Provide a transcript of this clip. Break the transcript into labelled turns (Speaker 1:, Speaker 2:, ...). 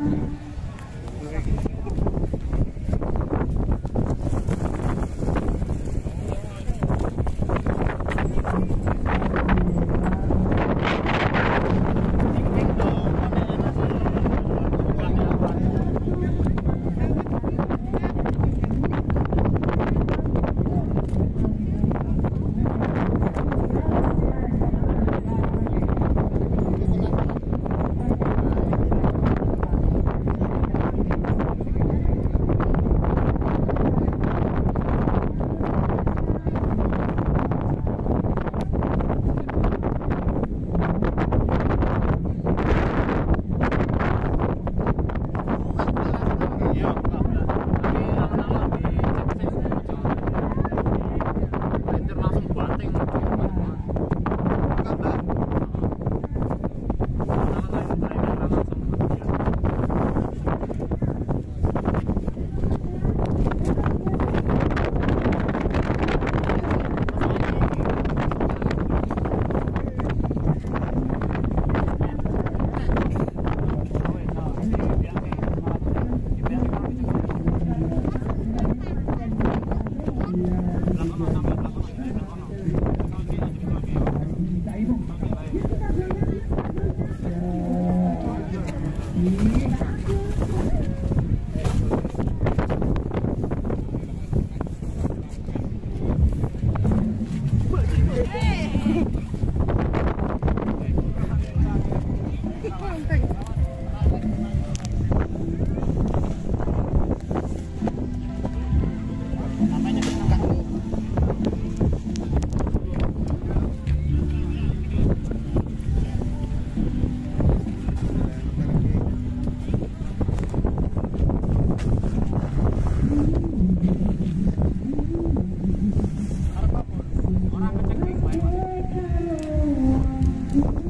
Speaker 1: Bye. Mm-hmm. Mm-hmm.